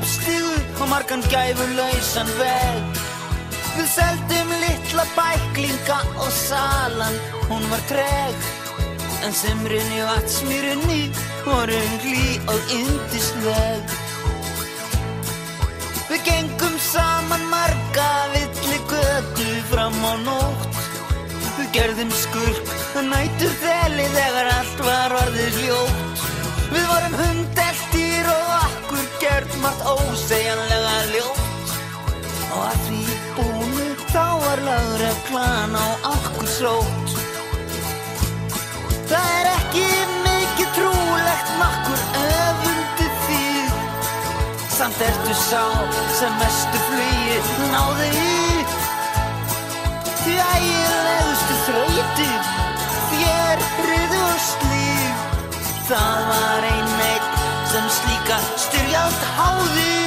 trappstígu og margan gæfulausan veg. Við seldum litla bæklinga og salan, hún var treg. En semrunni og atsmýrunni voru hlý og yndisleg. Við gengum saman marga villi götu fram á nótt. Við gerðum skurk að nætur þeli þegar allt var orðið ljótt. Við vorum akkur margt ósegjanlega ljótt. Og að því búinu þá var lögreglan á okkur sótt. Það er ekki mikið trúlegt makkur öfundi þig Samt ertu sá sem mestu flugi náði í Því ægilegustu þrauti Þér riðu og slíf Það var ein sem slíka styrjald háði.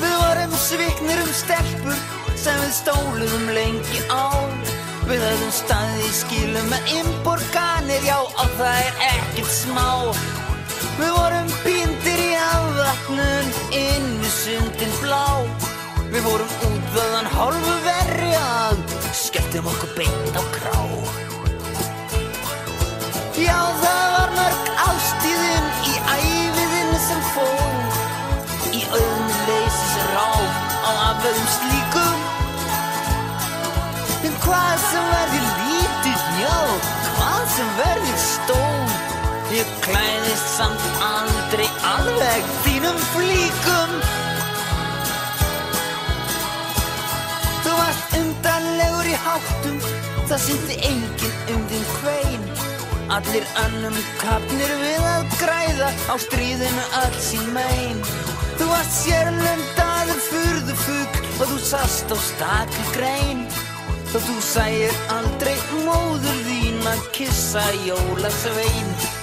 Við vorum sviknir um stelpur sem við stóluðum lengi á. Við höfum staðið í skilum með imporganir, já og það er ekkert smá. Við vorum píndir í afvatnun inn við sundin blá. Við vorum útvöðan hálfu verjað, skelltum okkur beint á krá afveðum slíkum. En hvað sem verður lítið, já, hvað sem verður stór Ég klæðist samt aldrei alveg þínum flíkum. Þú varst undanlegur í háttum, það syndi enginn um þín kvein Allir annum kapnir við að græða á stríðinu öll sín megin. Þú varst fugg og þú sast á stakli grein. Þó þú sæir aldrei móður þín að kissa jólasvein